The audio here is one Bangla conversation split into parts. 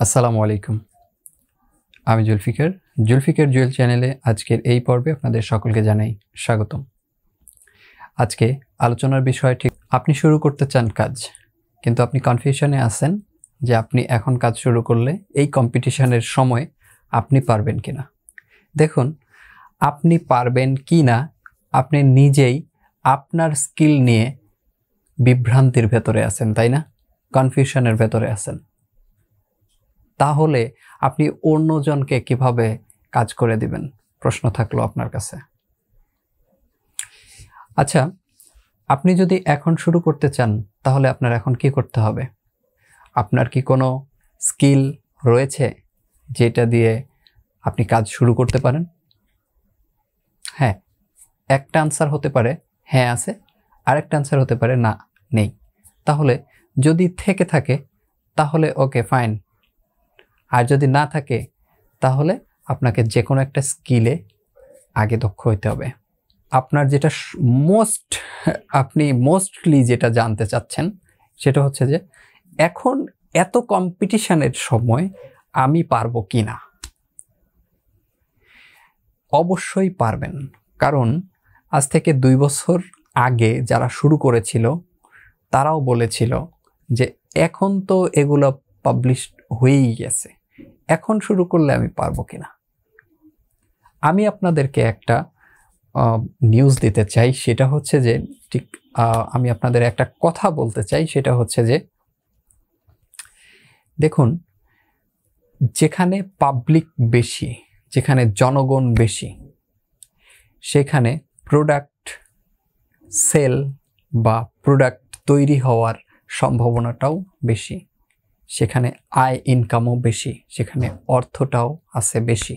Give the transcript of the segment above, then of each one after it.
আসসালামু আলাইকুম। আমি জুলফিকার। জুলফিকার জুয়েল চ্যানেলে আজকের এই পর্বে আপনাদের সকলকে জানাই স্বাগতম। আজকে আলোচনার বিষয় ঠিক, আপনি শুরু করতে চান কাজ, কিন্তু আপনি কনফিউশনে আছেন যে আপনি এখন কাজ শুরু করলে এই কম্পিটিশনের সময় আপনি পারবেন কিনা। দেখুন, আপনি পারবেন কি না আপনি নিজেই আপনার স্কিল নিয়ে বিভ্রান্তির ভেতরে আছেন, তাই না? কনফিউশনের ভেতরে আছেন। তাহলে আপনি অন্যজনকে কীভাবে কাজ করে দিবেন? প্রশ্ন থাকল আপনার কাছে। আচ্ছা আপনি যদি এখন শুরু করতে চান, তাহলে আপনার এখন কি করতে হবে? আপনার কি কোনো স্কিল রয়েছে যেটা দিয়ে আপনি কাজ শুরু করতে পারেন? হ্যাঁ একটা আনসার হতে পারে হ্যাঁ আছে, আরেকটা আনসার হতে পারে, না, নেই। তাহলে যদি থেকে থাকে, তাহলে ওকে ফাইন আর যদি না থাকে, তাহলে আপনাকে যে কোনো একটা স্কিলে আগে দক্ষ হইতে হবে। আপনার যেটা মোস্ট আপনি মোস্টলি যেটা জানতে চাচ্ছেন, সেটা হচ্ছে যে, এখন এত কম্পিটিশানের সময় আমি পারব কি না? অবশ্যই পারবেন। কারণ আজ থেকে দুই বছর আগে যারা শুরু করেছিল, তারাও বলেছিল যে, এখন তো এগুলো পাবলিশ হয়েই গেছে। এখন শুরু করলে আমি পারব কিনা? আমি আপনাদেরকে একটা নিউজ দিতে চাই, সেটা হচ্ছে যে, ঠিক আমি আপনাদের একটা কথা বলতে চাই, সেটা হচ্ছে যে, দেখুন, যেখানে পাবলিক বেশি, যেখানে জনগণ বেশি, সেখানে প্রোডাক্ট সেল বা প্রোডাক্ট তৈরি হওয়ার সম্ভাবনাটাও বেশি। সেখানে আয় ইনকামও বেশি, সেখানে অর্থটাও আছে বেশি।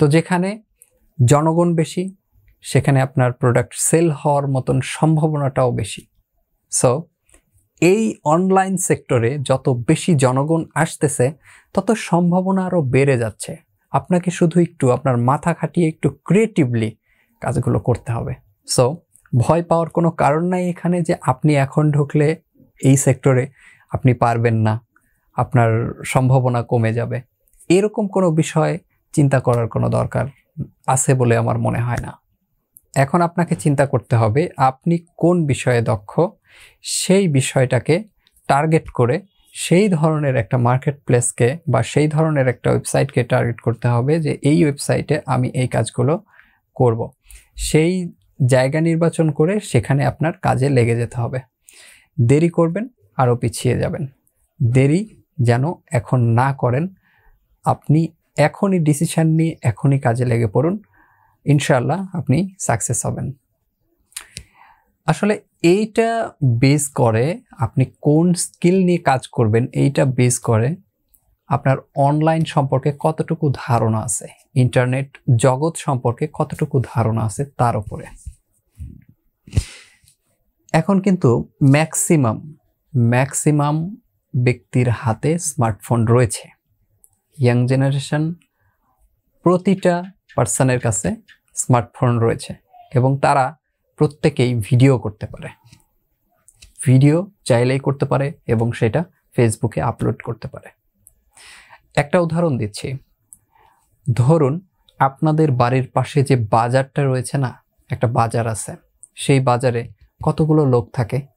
তো যেখানে জনগণ বেশি, সেখানে আপনার প্রোডাক্ট সেল হওয়ার মতন সম্ভাবনাটাও বেশি। সো এই অনলাইন সেক্টরে যত বেশি জনগণ আসতেছে, তত সম্ভাবনা আরও বেড়ে যাচ্ছে। আপনাকে শুধু একটু আপনার মাথা খাটিয়ে একটু ক্রিয়েটিভলি কাজগুলো করতে হবে। সো ভয় পাওয়ার কোনো কারণ নাই এখানে যে আপনি এখন ঢুকলে এই সেক্টরে আপনি পারবেন না, আপনার সম্ভাবনা কমে যাবে। এরকম কোনো বিষয় চিন্তা করার কোনো দরকার আছে বলে আমার মনে হয় না। এখন আপনাকে চিন্তা করতে হবে, আপনি কোন বিষয়ে দক্ষ? সেই বিষয়টাকে টার্গেট করে সেই ধরনের একটা মার্কেট প্লেসকে বা সেই ধরনের একটা ওয়েবসাইটকে টার্গেট করতে হবে যে এই ওয়েবসাইটে আমি এই কাজগুলো করব। সেই জায়গা নির্বাচন করে সেখানে আপনার কাজে লেগে যেতে হবে। দেরি করবেন আরও পিছিয়ে যাবেন। দেরি যেন এখন না করেন। আপনি এখনই ডিসিশান নিয়ে এখনই কাজে লেগে পড়ুন। ইনশাল্লাহ আপনি সাকসেস হবেন। আসলে এইটা বেস করে আপনি কোন স্কিল নিয়ে কাজ করবেন, এইটা বেস করে আপনার অনলাইন সম্পর্কে কতটুকু ধারণা আছে? ইন্টারনেট জগৎ সম্পর্কে কতটুকু ধারণা আছে তার উপরে। এখন কিন্তু ম্যাক্সিমাম ম্যাক্সিমাম ব্যক্তির হাতে স্মার্টফোন রয়েছে। ইয়াং জেনারেশন প্রতিটা পার্সনের কাছে স্মার্টফোন রয়েছে এবং তারা প্রত্যেকেই ভিডিও করতে পারে। ভিডিও চাইলেই করতে পারে এবং সেটা ফেসবুকে আপলোড করতে পারে। একটা উদাহরণ দিচ্ছি। ধরুন আপনাদের বাড়ির পাশে যে বাজারটা রয়েছে না, একটা বাজার আছে, সেই বাজারে কতগুলো লোক থাকে?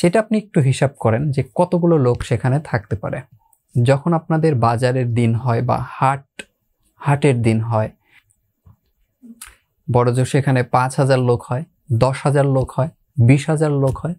সেটা আপনি একটু হিসাব করেন যে কতগুলো লোক সেখানে থাকতে পারে। যখন আপনাদের বাজারের দিন হয় বা হাট, হাটের দিন হয়, বড় জোর সেখানে পাঁচ হাজার লোক হয়, দশ হাজার লোক হয়, বিশ হাজার লোক হয়।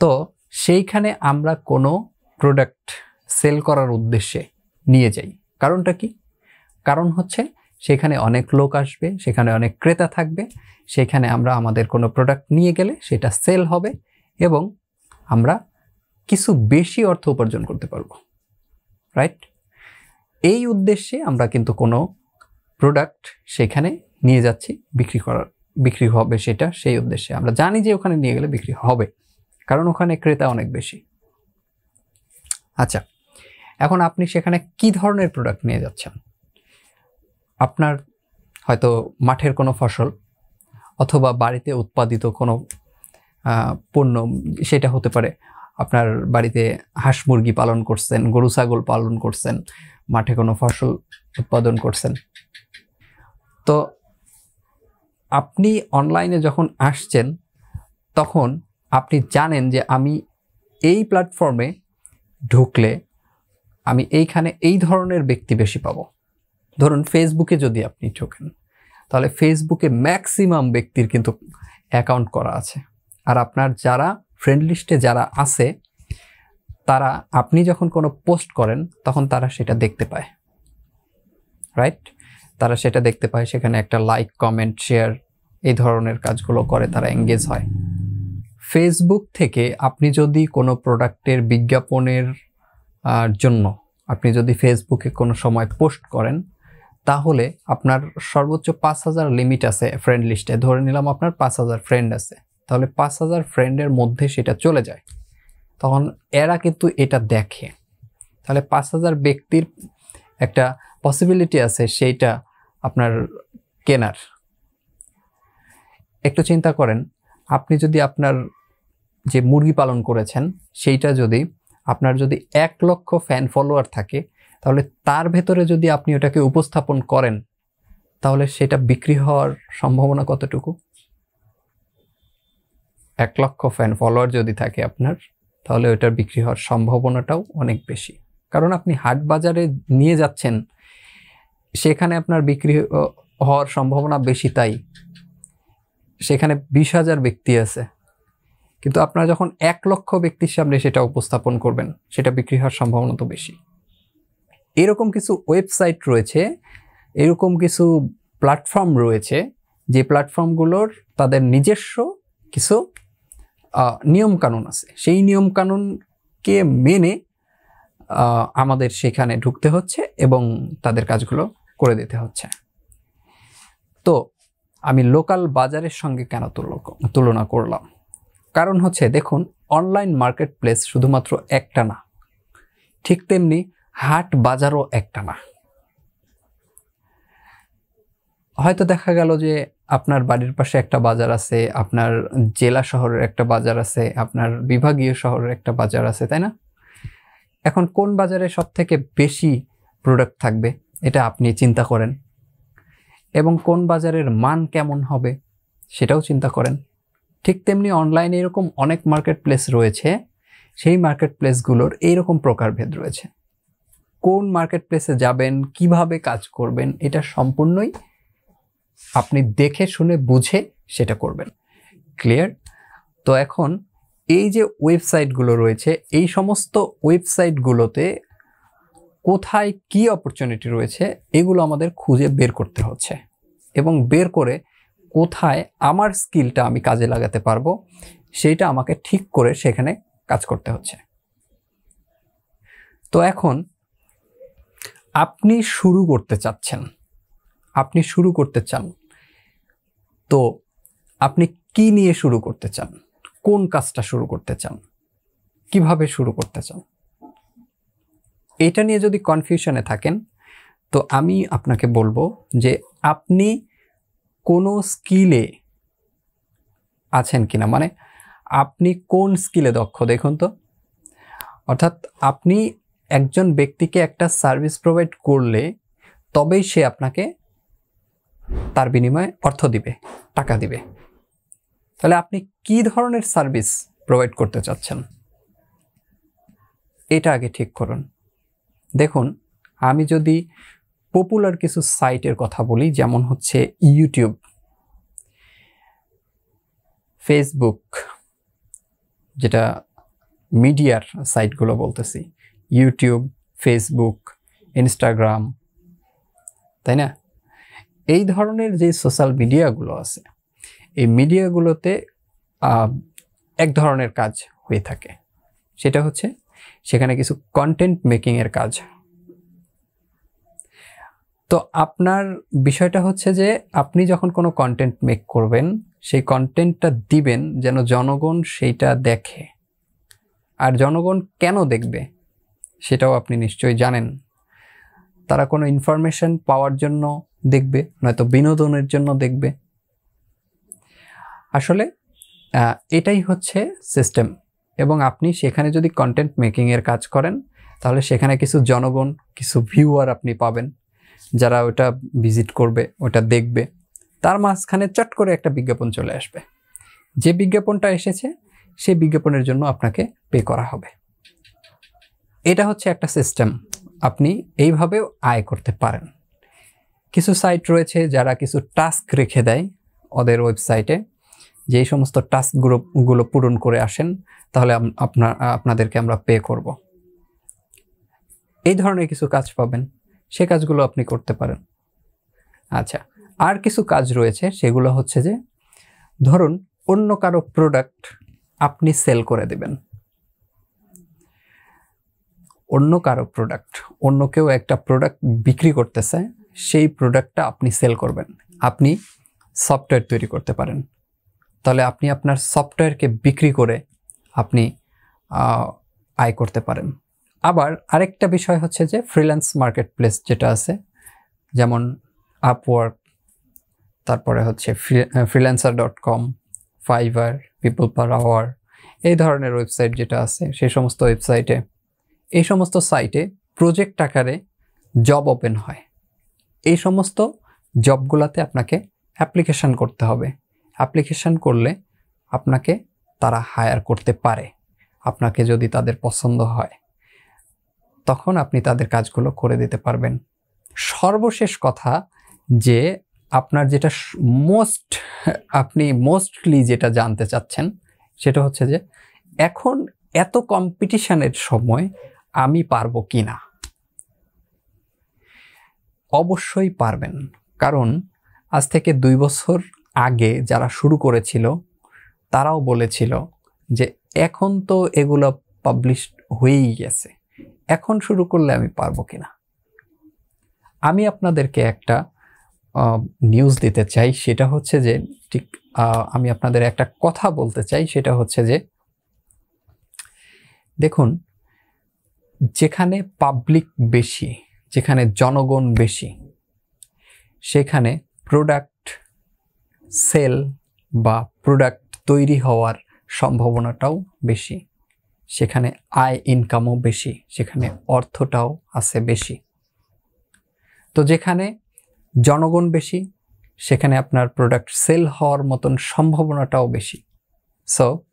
তো সেইখানে আমরা কোনো প্রোডাক্ট সেল করার উদ্দেশ্যে নিয়ে যাই। কারণটা কি? কারণ হচ্ছে সেখানে অনেক লোক আসবে, সেখানে অনেক ক্রেতা থাকবে, সেখানে আমরা আমাদের কোনো প্রোডাক্ট নিয়ে গেলে সেটা সেল হবে এবং আমরা কিছু বেশি অর্থ উপার্জন করতে পারব রাইট এই উদ্দেশ্যে আমরা কিন্তু কোনো প্রোডাক্ট সেখানে নিয়ে যাচ্ছি, বিক্রি করার, বিক্রি হবে সেটা সেই উদ্দেশ্যে। আমরা জানি যে ওখানে নিয়ে গেলে বিক্রি হবে, কারণ ওখানে ক্রেতা অনেক বেশি। আচ্ছা এখন আপনি সেখানে কি ধরনের প্রোডাক্ট নিয়ে যাচ্ছেন? আপনার হয়তো মাঠের কোনো ফসল অথবা বাড়িতে উৎপাদিত কোনো পণ্য, সেটা হতে পারে। আপনার বাড়িতে হাঁস মুরগি পালন করছেন, গরু, ছাগল পালন করছেন, মাঠে কোনো ফসল উৎপাদন করছেন। তো আপনি অনলাইনে যখন আসছেন, তখন আপনি জানেন যে আমি এই প্ল্যাটফর্মে ঢুকলে আমি এইখানে এই ধরনের ব্যক্তি বেশি পাবো। ধরুন ফেসবুকে যদি আপনি ঢোকেন, তাহলে ফেসবুকে ম্যাক্সিমাম ব্যক্তির কিন্তু অ্যাকাউন্ট করা আছে। আর আপনার যারা ফ্রেন্ড লিস্টে যারা আছে, তারা, আপনি যখন কোনো পোস্ট করেন, তখন তারা সেটা দেখতে পায়। রাইট তারা সেটা দেখতে পায়, সেখানে একটা লাইক কমেন্ট শেয়ার এই ধরনের কাজগুলো করে, তারা এঙ্গেজ হয়। ফেসবুক থেকে আপনি যদি কোনো প্রোডাক্টের বিজ্ঞাপনের জন্য, আপনি যদি ফেসবুকে কোনো সময় পোস্ট করেন তাহলে আপনার সর্বোচ্চ পাঁচ হাজার লিমিট আছে ফ্রেন্ড লিস্টে ধরে নিলাম আপনার পাঁচ হাজার ফ্রেন্ড আছে। তাহলে পাঁচ হাজার ফ্রেন্ডের মধ্যে সেটা চলে যায়। তখন এরা কিন্তু এটা দেখে। তাহলে পাঁচ হাজার ব্যক্তির একটা পসিবিলিটি আছে সেইটা আপনার কেনার। একটু চিন্তা করেন, আপনি যদি আপনার যে মুরগি পালন করেছেন, সেইটা যদি আপনার যদি এক লক্ষ ফ্যান ফলোয়ার থাকে তাহলে তার ভেতরে যদি আপনি ওটাকে উপস্থাপন করেন, তাহলে সেটা বিক্রি হওয়ার সম্ভাবনা কতটুকু? এক লক্ষ ফ্যান ফলোয়ার যদি থাকে আপনার, তাহলে ওটার বিক্রি হওয়ার সম্ভাবনাটাও অনেক বেশি। কারণ আপনি হাট বাজারে নিয়ে যাচ্ছেন, সেখানে আপনার বিক্রি হওয়ার সম্ভাবনা বেশি তাই। সেখানে বিশ হাজার ব্যক্তি আছে, কিন্তু আপনারা যখন এক লক্ষ ব্যক্তির সামনে সেটা উপস্থাপন করবেন, সেটা বিক্রি হওয়ার সম্ভাবনা তো বেশি। এরকম কিছু ওয়েবসাইট রয়েছে, এরকম কিছু প্ল্যাটফর্ম রয়েছে, যে প্ল্যাটফর্মগুলোর তাদের নিজস্ব কিছু নিয়মকানুন আছে। সেই নিয়মকানুনকে মেনে আমাদের সেখানে ঢুকতে হচ্ছে এবং তাদের কাজগুলো করে দিতে হচ্ছে। তো আমি লোকাল বাজারের সঙ্গে কেন তুলো- তুলনা করলাম? কারণ হচ্ছে, দেখুন, অনলাইন মার্কেট প্লেস শুধুমাত্র একটা না। ঠিক তেমনি হাট বাজারও একটা না। হয়তো দেখা গেল যে আপনার বাড়ির পাশে একটা বাজার আছে, আপনার জেলা শহরের একটা বাজার আছে, আপনার বিভাগীয় শহরের একটা বাজার আছে, তাই না? এখন কোন বাজারে সব থেকে বেশি প্রোডাক্ট থাকবে, এটা আপনি চিন্তা করেন। এবং কোন বাজারের মান কেমন হবে, সেটাও চিন্তা করেন। ঠিক তেমনি অনলাইনে এরকম অনেক মার্কেট প্লেস রয়েছে, সেই মার্কেট প্লেসগুলোর এইরকম প্রকারভেদ রয়েছে। কোন মার্কেট প্লেসে যাবেন, কীভাবে কাজ করবেন, এটা সম্পূর্ণই আপনি দেখে, শুনে, বুঝে সেটা করবেন। ক্লিয়ার তো এখন এই যে ওয়েবসাইটগুলো রয়েছে, এই সমস্ত ওয়েবসাইটগুলোতে কোথায় কি অপরচুনিটি রয়েছে, এগুলো আমাদের খুঁজে বের করতে হচ্ছে। এবং বের করে কোথায় আমার স্কিলটা আমি কাজে লাগাতে পারব সেইটা আমাকে ঠিক করে সেখানে কাজ করতে হচ্ছে। তো এখন আপনি শুরু করতে চাচ্ছেন, আপনি শুরু করতে চান, তো আপনি কি নিয়ে শুরু করতে চান? কোন কাজটা শুরু করতে চান? কীভাবে শুরু করতে চান? এটা নিয়ে যদি কনফিউশনে থাকেন, তো আমি আপনাকে বলব যে আপনি কোনো স্কিলে আছেন কিনা? মানে আপনি কোন স্কিলে দক্ষ? দেখুন তো। অর্থাৎ আপনি একজন ব্যক্তিকে একটা সার্ভিস প্রোভাইড করলে তবেই সে আপনাকে তার বিনিময়ে অর্থ দিবে, টাকা দিবে। তাহলে আপনি কি ধরনের সার্ভিস প্রোভাইড করতে চাচ্ছেন? এটা আগে ঠিক করুন। দেখুন, আমি যদি পপুলার কিছু সাইটের কথা বলি, যেমন হচ্ছে ইউটিউব ফেসবুক যেটা মিডিয়ার সাইটগুলো বলতেছি ইউটিউব ফেসবুক ইনস্টাগ্রাম তাই না? এই ধরনের যে সোশ্যাল মিডিয়াগুলো আছে, এই মিডিয়াগুলোতে এক ধরনের কাজ হয়ে থাকে। সেটা হচ্ছে, সেখানে কিছু কন্টেন্ট মেকিংয়ের কাজ। তো আপনার বিষয়টা হচ্ছে যে, আপনি যখন কোনো কন্টেন্ট মেক করবেন, সেই কন্টেন্টটা দিবেন যেন জনগণ সেইটা দেখে। আর জনগণ কেন দেখবে? সেটাও আপনি নিশ্চয়ই জানেন। তারা কোনো ইনফরমেশন পাওয়ার জন্য দেখবে, নয়তো বিনোদনের জন্য দেখবে। আসলে এটাই হচ্ছে সিস্টেম এবং আপনি সেখানে যদি কন্টেন্ট মেকিংয়ের কাজ করেন, তাহলে সেখানে কিছু জনগণ, কিছু ভিউয়ার আপনি পাবেন, যারা ওটা ভিজিট করবে, ওটা দেখবে। তার মাঝখানে চট করে একটা বিজ্ঞাপন চলে আসবে। যে বিজ্ঞাপনটা এসেছে সেই বিজ্ঞাপনের জন্য আপনাকে পে করা হবে। এটা হচ্ছে একটা সিস্টেম আপনি এইভাবেও আয় করতে পারেন। কিছু সাইট রয়েছে যারা কিছু টাস্ক রেখে দেয় ওদের ওয়েবসাইটে যেই সমস্ত টাস্কগুলো গুলো পূরণ করে আসেন, তাহলে আপনার, আপনাদেরকে আমরা পে করব। এই ধরনের কিছু কাজ পাবেন। সে কাজগুলো আপনি করতে পারেন। আচ্ছা আর কিছু কাজ রয়েছে, সেগুলো হচ্ছে যে, ধরুন অন্য কারও প্রোডাক্ট আপনি সেল করে দেবেন। অন্য কারও প্রোডাক্ট অন্য কেউ একটা প্রোডাক্ট বিক্রি করতেছে, সেই প্রোডাক্টটা আপনি সেল করবেন। আপনি সফটওয়্যার তৈরি করতে পারেন। তাহলে আপনি আপনার সফটওয়্যারকে বিক্রি করে আপনি আয় করতে পারেন। আবার আরেকটা বিষয় হচ্ছে যে ফ্রিল্যান্স মার্কেট প্লেস যেটা আছে, যেমন আপওয়ার্ক তারপরে হচ্ছে freelancer dot com Fiverr people per hour এই ধরনের ওয়েবসাইট যেটা আছে, সেই সমস্ত ওয়েবসাইটে এই সমস্ত সাইটে প্রজেক্ট আকারে জব ওপেন হয়। এই সমস্ত জবগুলোতে আপনাকে অ্যাপ্লিকেশন করতে হবে। অ্যাপ্লিকেশন করলে আপনাকে তারা হায়ার করতে পারে। আপনাকে যদি তাদের পছন্দ হয়, তখন আপনি তাদের কাজগুলো করে দিতে পারবেন। সর্বশেষ কথা যে আপনার যেটা মোস্ট, আপনি মোস্টলি যেটা জানতে চাচ্ছেন, সেটা হচ্ছে যে এখন এত কম্পিটিশানের সময় আমি পারব কি না? অবশ্যই পারবেন। কারণ আজ থেকে দুই বছর আগে যারা শুরু করেছিল, তারাও বলেছিল যে এখন তো এগুলো পাবলিশ হয়েই গেছে। এখন শুরু করলে আমি পারব কিনা আমি আপনাদেরকে একটা নিউজ দিতে চাই। সেটা হচ্ছে যে, ঠিক আমি আপনাদের একটা কথা বলতে চাই। সেটা হচ্ছে যে, দেখুন যেখানে পাবলিক বেশি, যেখানে জনগণ বেশি, সেখানে প্রোডাক্ট সেল বা প্রোডাক্ট তৈরি হওয়ার সম্ভাবনাটাও বেশি, সেখানে আয় ইনকামও বেশি, সেখানে অর্থটাও আছে বেশি। তো যেখানে জনগণ বেশি, সেখানে আপনার প্রোডাক্ট সেল হওয়ার মতন সম্ভাবনাটাও বেশি। সো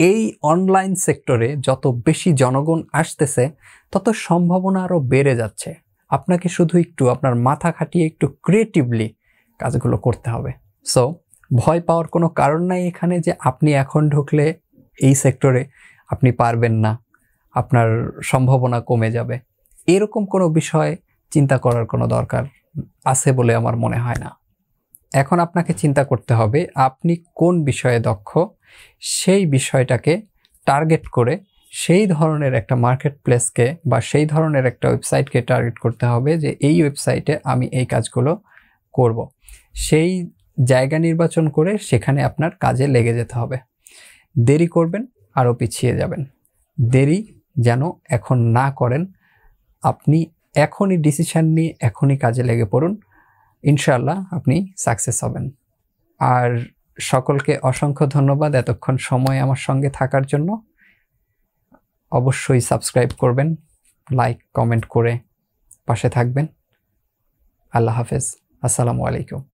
এই অনলাইন সেক্টরে যত বেশি জনগণ আসতেছে, তত সম্ভাবনা আরও বেড়ে যাচ্ছে। আপনাকে শুধু একটু আপনার মাথা খাটিয়ে একটু ক্রিয়েটিভলি কাজগুলো করতে হবে। সো ভয় পাওয়ার কোনো কারণ নাই এখানে যে আপনি এখন ঢুকলে এই সেক্টরে আপনি পারবেন না। আপনার সম্ভাবনা কমে যাবে। এরকম কোনো বিষয় চিন্তা করার কোনো দরকার আছে বলে আমার মনে হয় না। এখন আপনাকে চিন্তা করতে হবে, আপনি কোন বিষয়ে দক্ষ? সেই বিষয়টাকে টার্গেট করে সেই ধরনের একটা মার্কেট প্লেসকে বা সেই ধরনের একটা ওয়েবসাইটকে টার্গেট করতে হবে যে এই ওয়েবসাইটে আমি এই কাজগুলো করব। সেই জায়গা নির্বাচন করে সেখানে আপনার কাজে লেগে যেতে হবে। দেরি করবেন আরও পিছিয়ে যাবেন। দেরি যেন এখন না করেন, আপনি এখনই ডিসিশন নিয়ে এখনই কাজে লেগে পড়ুন। ইনশাল্লাহ আপনি সাকসেস হবেন। আর সকলকে অসংখ্য ধন্যবাদ এতক্ষণ সময় আমার সঙ্গে থাকার জন্য। অবশ্যই সাবস্ক্রাইব করবেন লাইক কমেন্ট করে পাশে থাকবেন। আল্লাহ হাফেজ। আসসালামু আলাইকুম।